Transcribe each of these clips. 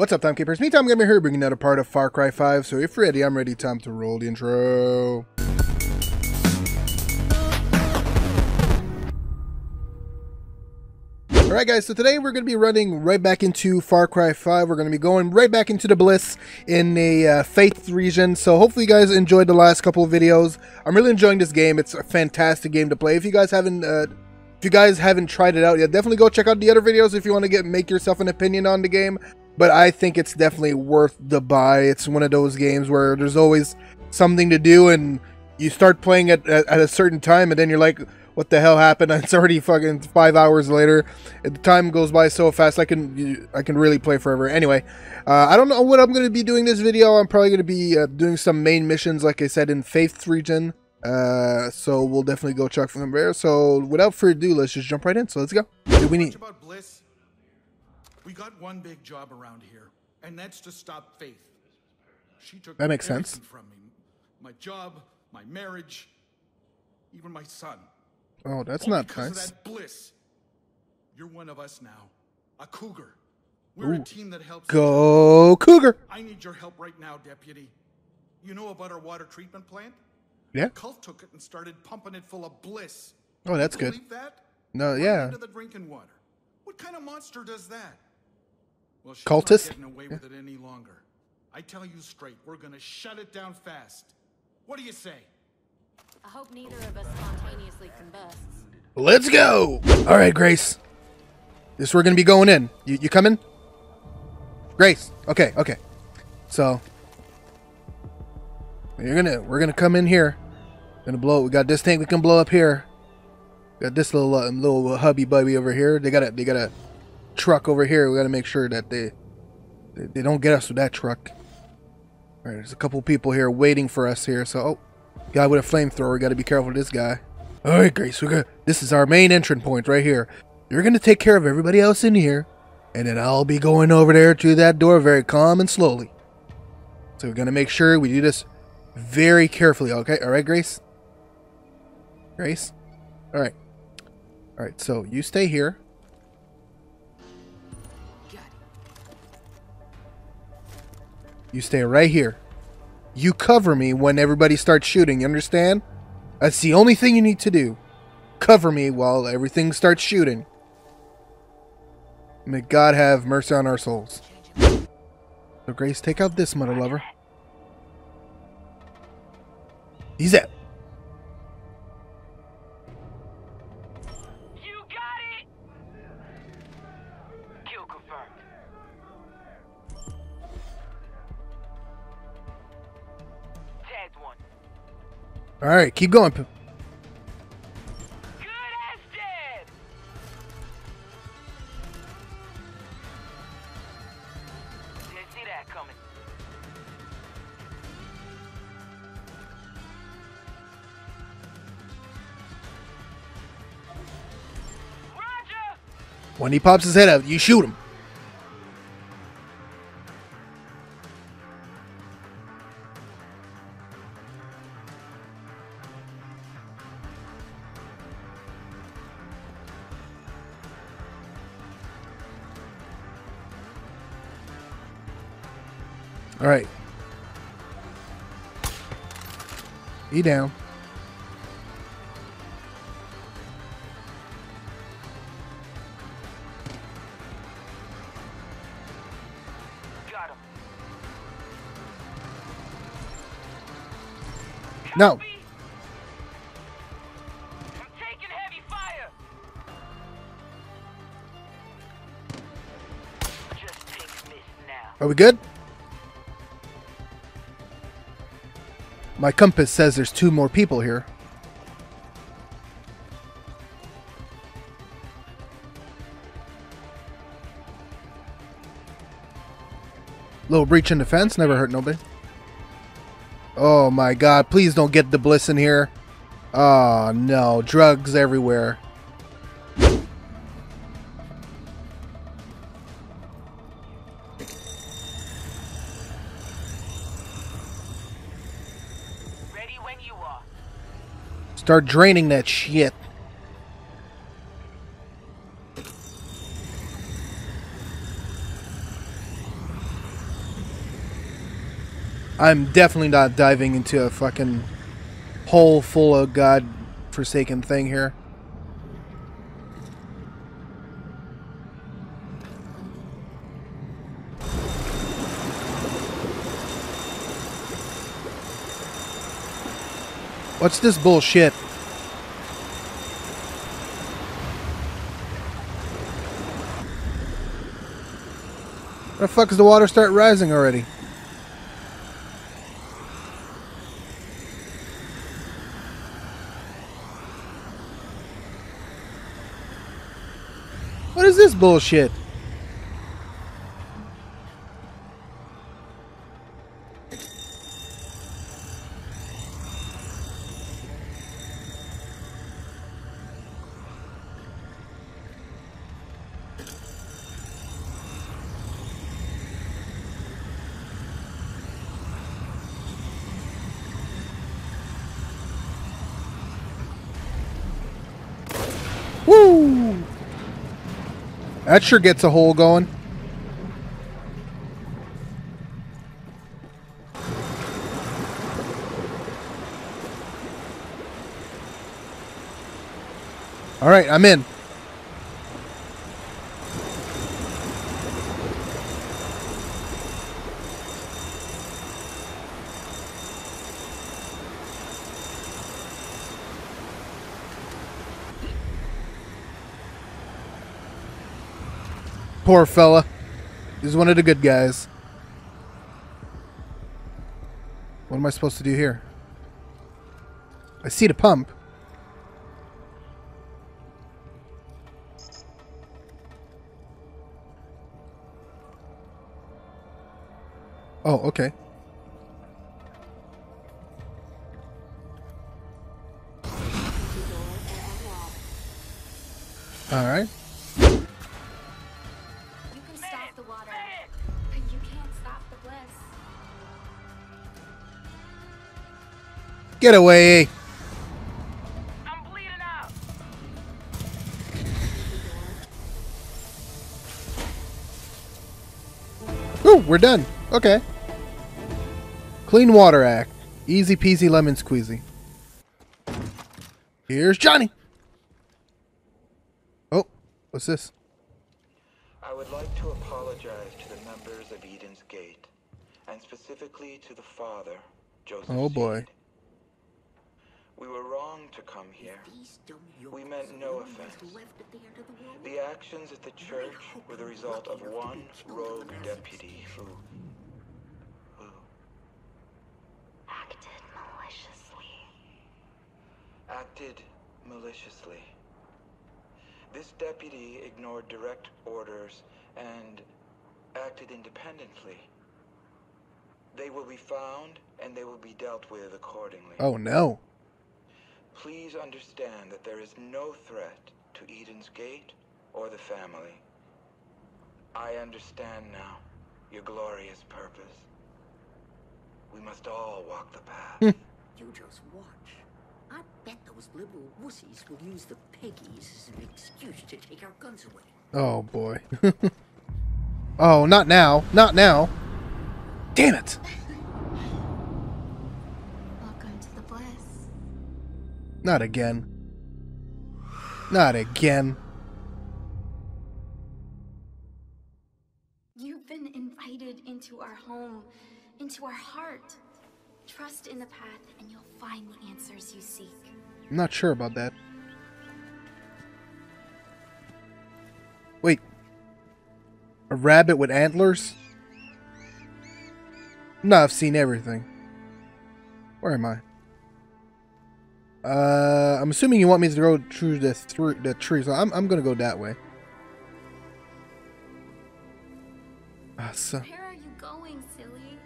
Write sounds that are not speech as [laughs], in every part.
What's up, Timekeepers? Me-Time Gamer here, bringing out a part of Far Cry 5. So if you're ready, I'm ready. Time to roll the intro. Alright guys, so today we're going to be running right back into Far Cry 5. We're going to be going right back into the Bliss in the uh, Faith region. So hopefully you guys enjoyed the last couple of videos. I'm really enjoying this game. It's a fantastic game to play. If you guys haven't... Uh, if you guys haven't tried it out yet, definitely go check out the other videos if you want to get make yourself an opinion on the game. But I think it's definitely worth the buy. It's one of those games where there's always something to do, and you start playing it at, at a certain time, and then you're like, "What the hell happened?" [laughs] It's already fucking five hours later. The time goes by so fast. I can I can really play forever. Anyway, uh, I don't know what I'm going to be doing this video. I'm probably going to be uh, doing some main missions, like I said, in Faith region. Uh, so we'll definitely go check for them there. So without further ado, let's just jump right in. So let's go. What do we need? We got one big job around here, and that's to stop Faith. She took That makes sense. from me. My job, my marriage, even my son. Oh, that's All not because nice. Of that Bliss. You're one of us now. A cougar. We're a team that helps. Go Cougar. I need your help right now, deputy. You know about our water treatment plant? Yeah. Cult took it and started pumping it full of Bliss. Oh, that's good. That? No, Right yeah. Into the drinking water. What kind of monster does that? Well, she's Cultist? not getting away with it any longer. I tell you straight, we're gonna shut it down fast. What do you say? I hope neither of us spontaneously combusts. Let's go. All right, Grace. This we're gonna be going in. You you coming? Grace. Okay. Okay. So you're gonna we're gonna come in here. Gonna blow. We got this tank we can blow up here. Got this little uh, little hubby bubby over here. They got a they got a truck over here. We gotta make sure that they they, they don't get us with that truck. All right. There's a couple people here waiting for us here. So oh, guy with a flamethrower. Got to be careful this guy. All right, Grace. We got this is our main entrance point right here. You're gonna take care of everybody else in here, and then I'll be going over there to that door very calm and slowly. So we're gonna make sure we do this very carefully. Okay. All right, Grace. Grace. All right. All right. So you stay here. You stay right here. You cover me when everybody starts shooting. You understand? That's the only thing you need to do. Cover me while everything starts shooting. May God have mercy on our souls. So, Grace, take out this mother lover. He's it. All right, keep going. Good! Didn't see that coming. Roger! When he pops his head out, you shoot him. All right. He down. Got him. No. Copy. I'm taking heavy fire. Just pink miss now. Are we good? My compass says there's two more people here. Little breach in the fence, never hurt nobody. Oh my god, please don't get the bliss in here. Oh no, drugs everywhere. Start draining that shit. I'm definitely not diving into a fucking hole full of god forsaken thing here. What's this bullshit? Where the fuck does the water start rising already? What is this bullshit? That sure gets a hole going. All right, I'm in. Poor fella. He's one of the good guys. What am I supposed to do here? I see the pump. Oh, okay. Get away. I'm bleeding out. Ooh, we're done. Okay. Clean Water Act. Easy peasy lemon squeezy. Here's Johnny. Oh, what's this? I would like to apologize to the members of Eden's Gate, and specifically to the father, Joseph. Oh, boy. Seed. We were wrong to come here. We meant no offense. The actions at the church were the result of one rogue deputy who. who. Acted maliciously. acted maliciously. This deputy ignored direct orders and acted independently. They will be found and they will be dealt with accordingly. Oh no. Please understand that there is no threat to Eden's Gate or the family. I understand now your glorious purpose. We must all walk the path. Hmm. You just watch. I bet those liberal wussies will use the Peggies as an excuse to take our guns away. Oh boy. [laughs] oh, not now. Not now. Damn it. Not again. Not again. You've been invited into our home, into our heart. Trust in the path, and you'll find the answers you seek. I'm not sure about that. Wait. A rabbit with antlers? No, I've seen everything. Where am I? Uh, I'm assuming you want me to go through the through the tree, so I'm I'm gonna go that way. Ah, so Where are you going, silly?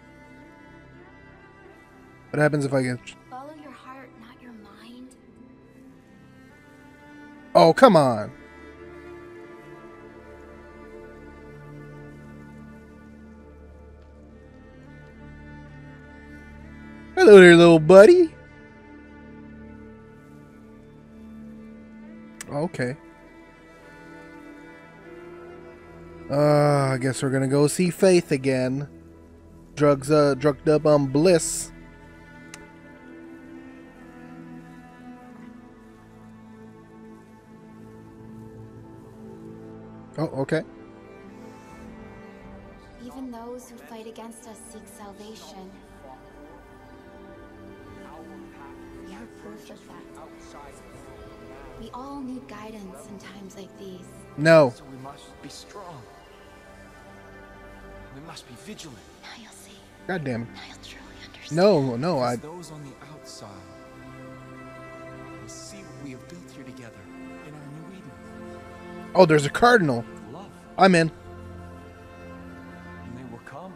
what happens if I get? Follow your heart, not your mind. Oh, come on. Hello there, little buddy. Okay. Uh, I guess we're gonna go see Faith again. drugs, uh, drugged up on bliss. Oh, okay. Even those who fight against us seek salvation. You're proof of that. We all need guidance in times like these. No. So we must be strong. We must be vigilant. Now you'll see. God damn it. Now you'll truly understand. No, no, I. Because those on the outside will see what we have built here together in our new Eden. Oh, there's a cardinal. Love. I'm in. And they will come.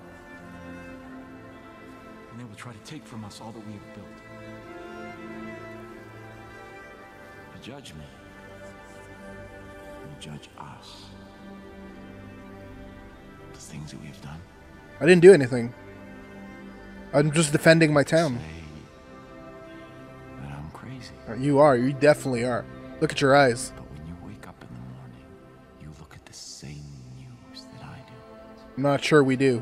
And they will try to take from us all that we have built. Judge me. And judge us. The things that we have done. I didn't do anything. I'm just defending my town. I'm crazy. Uh, you are. You definitely are. Look at your eyes. But when you wake up in the morning, you look at the same news that I do. I'm not sure we do.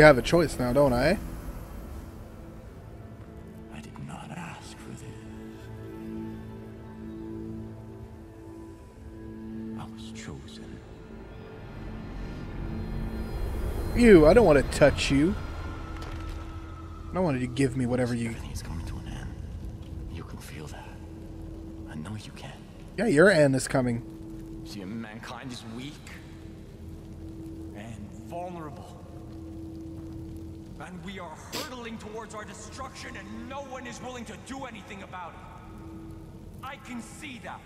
Really have a choice now, don't I? I did not ask for this. I was chosen. You, I don't want to touch you. I don't want you to give me whatever you. Everything is coming to an end. You can feel that. I know you can. Yeah, your end is coming. See, mankind is weak and vulnerable. And we are hurtling towards our destruction, and no one is willing to do anything about it. I can see that.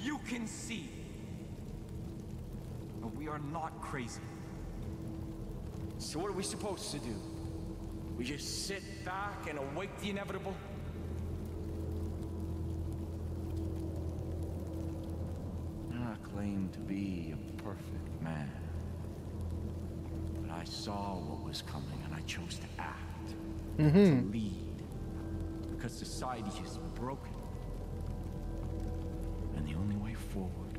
You can see. But we are not crazy. So what are we supposed to do? We just sit back and await the inevitable? I claim to be a perfect man. I saw what was coming and I chose to act. Mm-hmm. To lead. Because society is broken. And the only way forward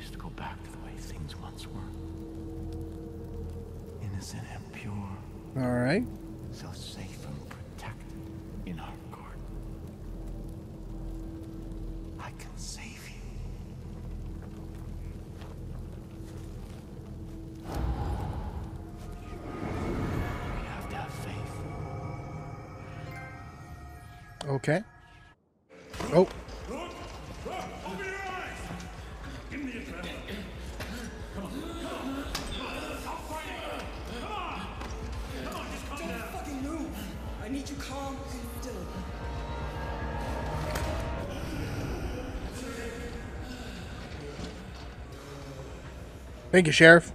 is to go back to the way things once were. Innocent and pure, All right. so safe and still. Oh. thank you, Sheriff.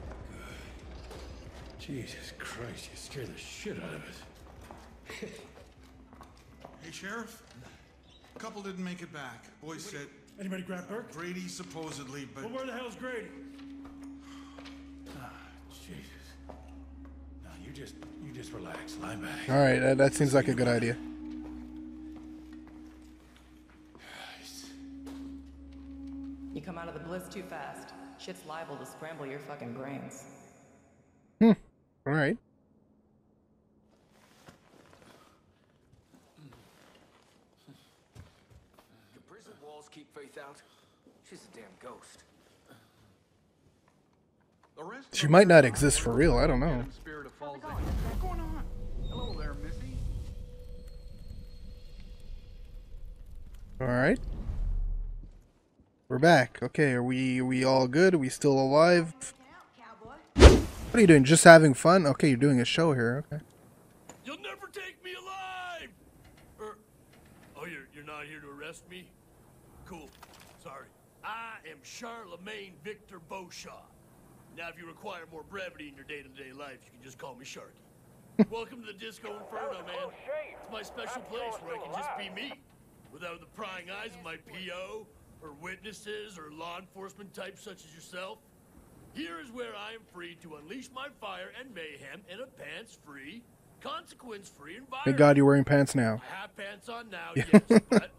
Jesus Christ, you scared the shit out of us. [laughs] Hey, Sheriff. A couple didn't make it back. Boys said Anybody grab Burke? Grady supposedly, but Well, where the hell's Grady? Ah, Jesus. No, you just, you just relax. Lie back. All right, that, that seems like a good idea. You come out of the bliss too fast. Shit's liable to scramble your fucking brains. Hmm. All right. Keep Faith out. She's a damn ghost. the rest She might not exist for real. I don't know. Of Falls. What's going on? Hello there, Missy. All right. We're back. Okay, are we are we all good? Are we still alive? What are you doing? Just having fun? Okay, you're doing a show here. Okay. You'll never take me alive! Er, oh, you're, you're not here to arrest me? Cool. Sorry. I am Charlemagne Victor Boshaw. Now, if you require more brevity in your day-to-day life, you can just call me Sharky. [laughs] Welcome to the Disco Inferno, oh, man. Oh, it's my special place where I can just be me, without the prying eyes of my PO, or witnesses, or law enforcement types such as yourself. Here is where I am free to unleash my fire and mayhem in a pants-free, consequence-free environment. Thank God you're wearing pants now. I have pants on now, [laughs] yes, but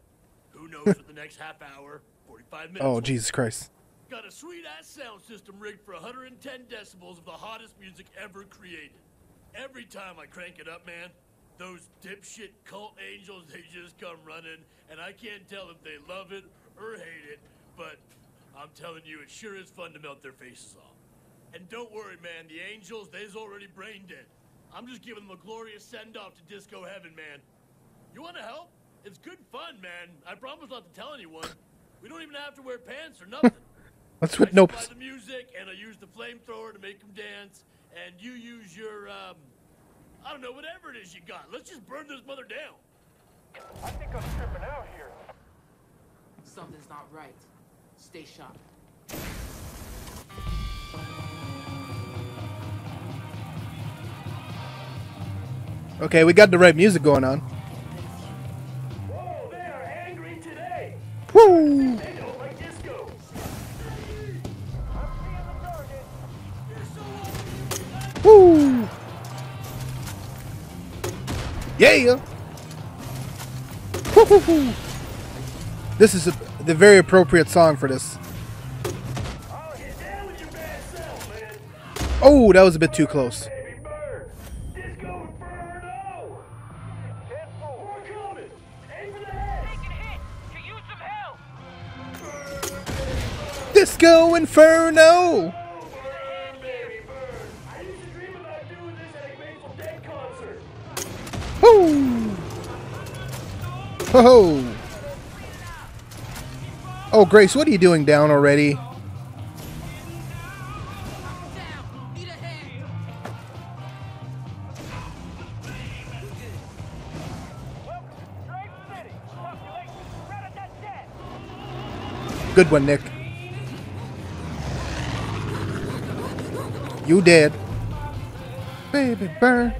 who knows what the next half hour, 45 minutes. Oh, Jesus Christ. Got a sweet ass sound system rigged for 110 decibels of the hottest music ever created. Every time I crank it up, man, those dipshit cult angels, they just come running, and I can't tell if they love it or hate it, but I'm telling you, it sure is fun to melt their faces off. And don't worry, man, the angels, they's already brain dead. I'm just giving them a glorious send off to disco heaven, man. You want to help? It's good fun, man. I promise not to tell anyone. We don't even have to wear pants or nothing. [laughs] That's I what nope. supply the music, and I use the flamethrower to make them dance, and you use your, um, I don't know, whatever it is you got. Let's just burn this mother down. I think I'm tripping out here. Something's not right. Stay sharp. Okay, we got the right music going on. Woo! Yeah! Woo, woo, woo. This is a, the very appropriate song for this. Oh, that was a bit too close. Disco Inferno! Ho ho! Oh, Grace, what are you doing down already? Good one, Nick. You dead. Baby burn.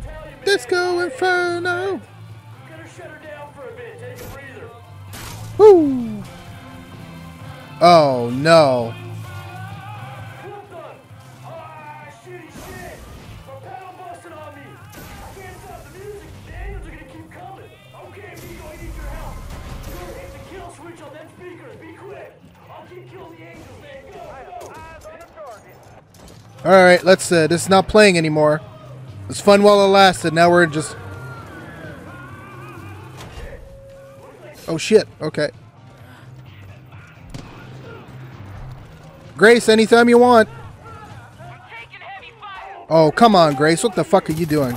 Disco Inferno. Woo! Oh no. All right, let's. Uh, this is not playing anymore. It's fun while it lasted. Now we're just. Oh shit. Okay. Grace, anytime you want. Oh, come on, Grace. What the fuck are you doing?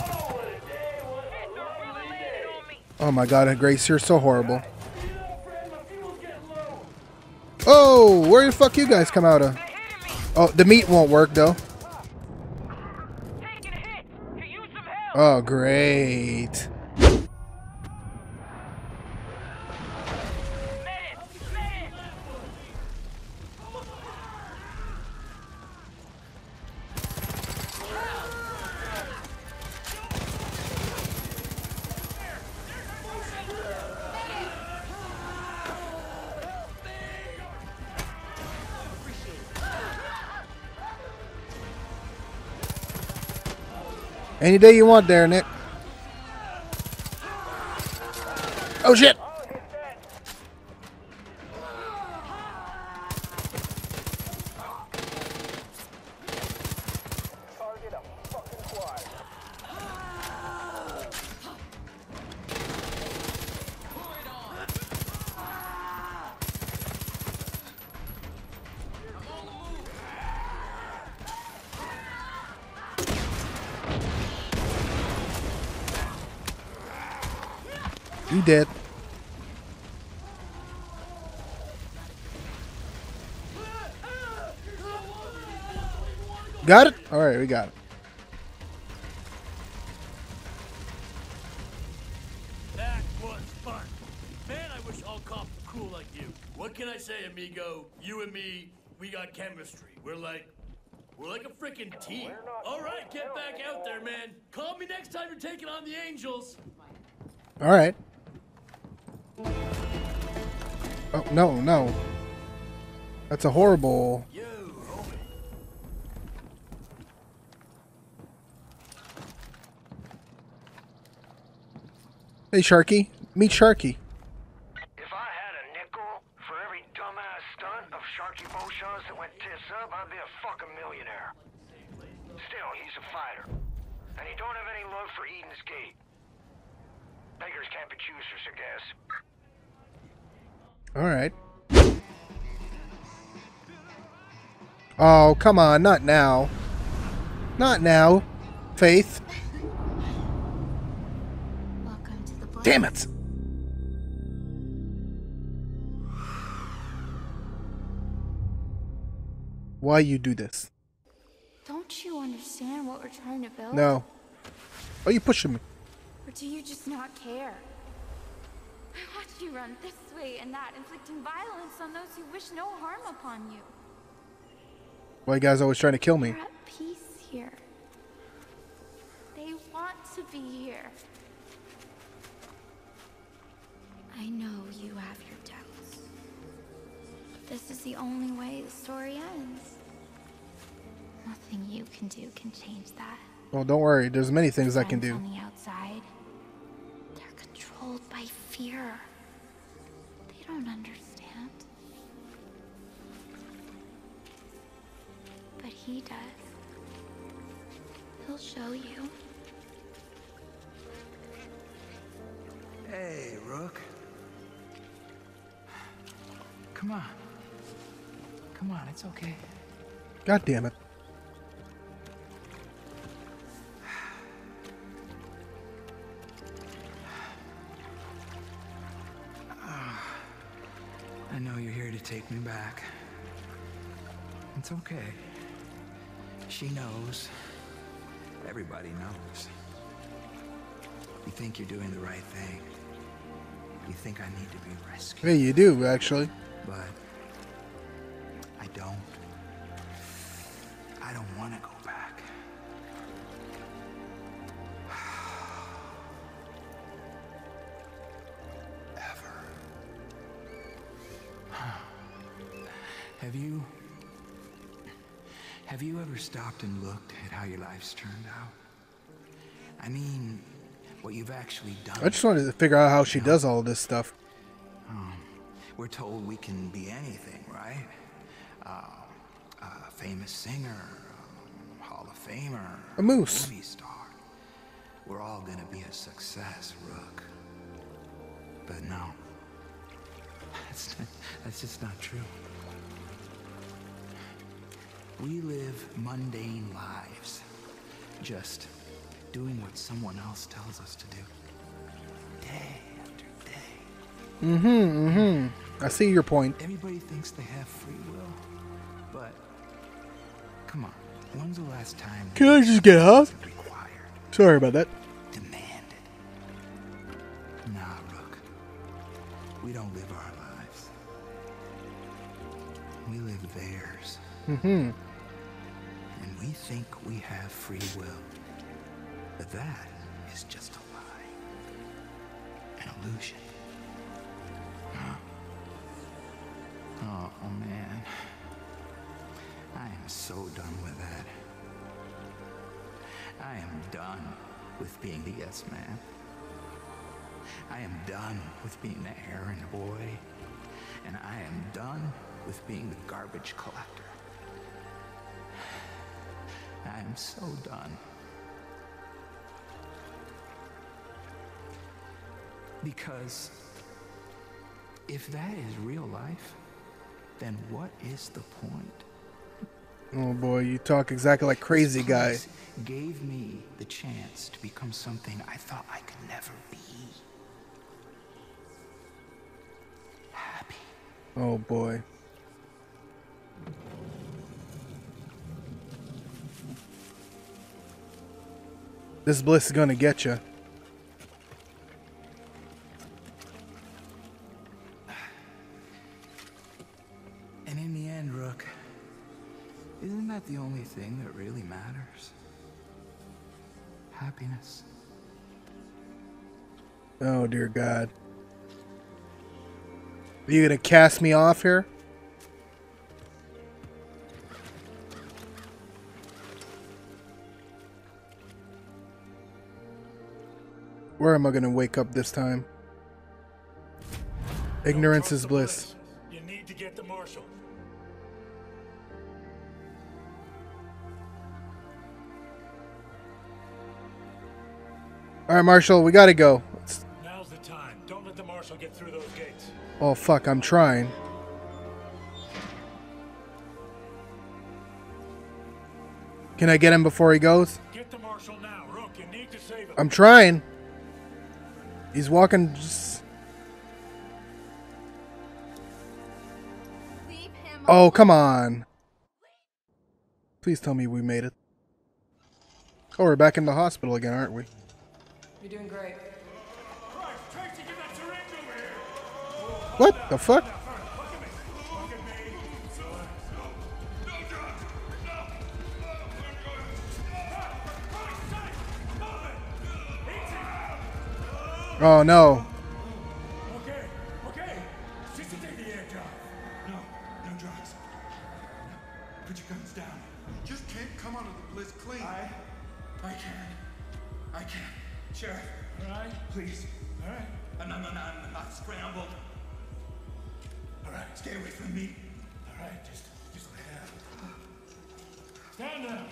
Oh my god, Grace, you're so horrible. Oh, where the fuck you guys come out of? Oh, the meat won't work though. Oh, great. Any day you want there, Nick. Oh shit! You dead. Got it? Alright, we got it. That was fun. Man, I wish all cops were cool like you. What can I say, amigo? You and me, we got chemistry. We're like We're like a freaking team. All right, get back out there, man. Call me next time you're taking on the Angels. All Oh no, no. That's a horrible. Hey, Sharky. Meet Sharky. Oh, come on, not now. Not now, Faith. Welcome to the Damn it. Why you do this? Don't you understand what we're trying to build? No. Are you pushing me? Or do you just not care? I watch you run this way and that, inflicting violence on those who wish no harm upon you. Why you guys always trying to kill me? You're at peace here. They want to be here. I know you have your doubts. But this is the only way the story ends. Nothing you can do can change that. Well, don't worry. There's many things I can do. On the outside, they're controlled by fear. They don't understand. But he does. He'll show you. Hey, Rook. Come on. Come on, it's okay. God damn it. Ah, I know you're here to take me back. It's okay. She knows. Everybody knows. You think you're doing the right thing. You think I need to be rescued. Hey, you do, actually. But I don't. Stopped and looked at how your life's turned out? I mean, what you've actually done. I just wanted to figure out how she does all this stuff. We're told we can be anything, right? Uh, a famous singer, um, Hall of Famer, A moose. movie star. We're all gonna be a success, Rook. But no, [laughs] that's that's just not true. We live mundane lives, just doing what someone else tells us to do, day after day. Mm-hmm, mm-hmm. I see your point. Everybody thinks they have free will, but come on, when's the last time Can I just get off? required, Sorry about that. demanded? Nah, Rook. We don't live our lives. We live theirs. Mm-hmm. Think we have free will. But that is just a lie. An illusion. Oh, oh, man. I am so done with that. I am done with being the yes man. I am done with being the errand boy. And I am done with being the garbage collector. I am so done. Because if that is real life, then what is the point? Oh boy, you talk exactly like crazy guy. Gave me the chance to become something I thought I could never be. Happy. Oh boy. This bliss is gonna get you. And in the end, Rook, isn't that the only thing that really matters. Happiness. Oh dear God. Are you gonna cast me off here? Where am I gonna wake up this time? Ignorance is bliss. You need to get the marshal. Alright, Marshall, we gotta go. Now's the time. Don't let the marshal get through those gates. Oh fuck, I'm trying. Can I get him before he goes? Get the marshal now, Rook. You need to save him. I'm trying. He's walking. Oh, come on. Please tell me we made it. Oh, we're back in the hospital again, aren't we? You're doing great. What the fuck? Oh no. Okay, okay. Just to take the air job. No, no drugs. Put your guns down. You just can't come out of the bliss clean. I, I can. I can. Sheriff, All right. please. All right. I'm not, I'm not, not scrambled. All right. Stay away from me. All right. Just, just lay down. Stand down.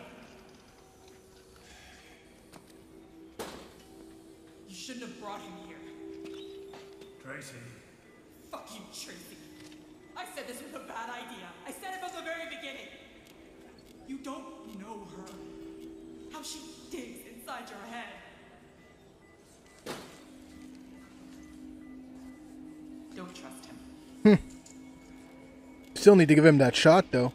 Shouldn't have brought him here. Tracy. Fuck you, Tracy. I said this was a bad idea. I said it from the very beginning. You don't know her. How she digs inside your head. Don't trust him. Hmm. Still need to give him that shot though.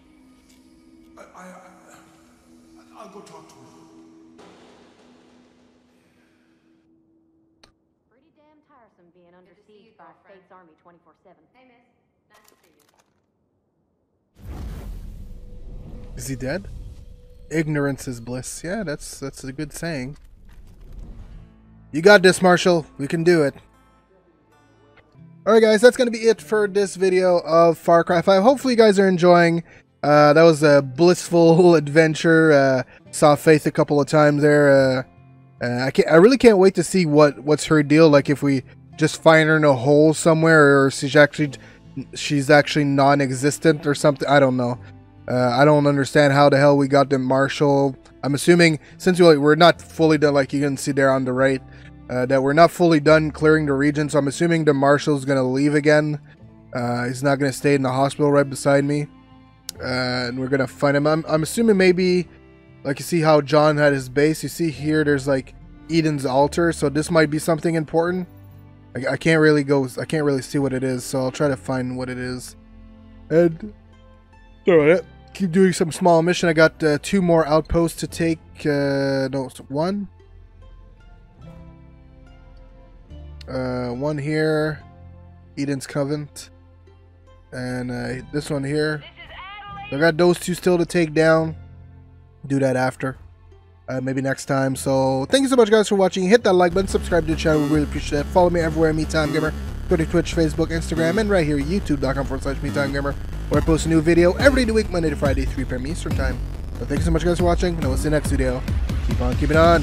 24-7. Is he dead? Ignorance is bliss. Yeah, that's that's a good saying. You got this, Marshall. We can do it. Alright guys, that's going to be it for this video of Far Cry 5. Hopefully you guys are enjoying. Uh, that was a blissful [laughs] adventure. Uh, saw Faith a couple of times there. Uh, uh, I, can't, I really can't wait to see what, what's her deal. Like if we just find her in a hole somewhere, or she's actually she's actually non-existent or something. I don't know. Uh, I don't understand how the hell we got the Marshall. I'm assuming since we, we're not fully done, like you can see there on the right, uh, that we're not fully done clearing the region. So I'm assuming the marshal's gonna leave again. Uh, he's not gonna stay in the hospital right beside me, uh, and we're gonna find him. I'm, I'm assuming maybe, like you see how John had his base. You see here, there's like Eden's altar, so this might be something important. I, I can't really go. I can't really see what it is, so I'll try to find what it is. And Alright, keep doing some small mission. I got uh, two more outposts to take. Uh, no, one. Uh, one here, Eden's Covenant, and uh, this one here. I got those two still to take down. Do that after, uh, maybe next time. So thank you so much, guys, for watching. Hit that like button, subscribe to the channel. We really appreciate it. Follow me everywhere, MeTimeGamer. Twitter, Twitch, Facebook, Instagram, and right here, YouTube.com forward slash Me Time MeTimeGamer, where I post a new video every day week, Monday to Friday, 3 p.m. Eastern Time. So thank you so much, guys, for watching, and I will see you next video. Keep on keeping on.